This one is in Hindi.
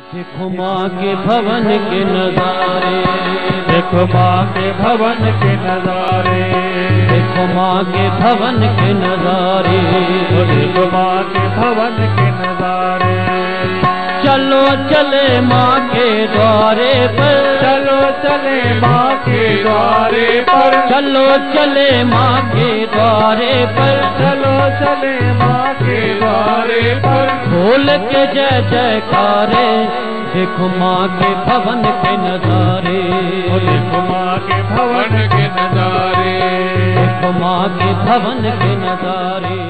देखो माँ के भवन के नजारे, देखो माँ के भवन के नजारे, देखो माँ के भवन के नजारे, देखो माँ के भवन के नजारे। चलो चले माँ के द्वारे पर, चलो चले माँ के द्वारे पर, चलो चले माँ के द्वारे पर, चलो चले माँ के द्वारे खोल के जय जयकारे देखो माँ के भवन के नजारे। देखो माँ के भवन के नजारे। देखो माँ के भवन के नजारे।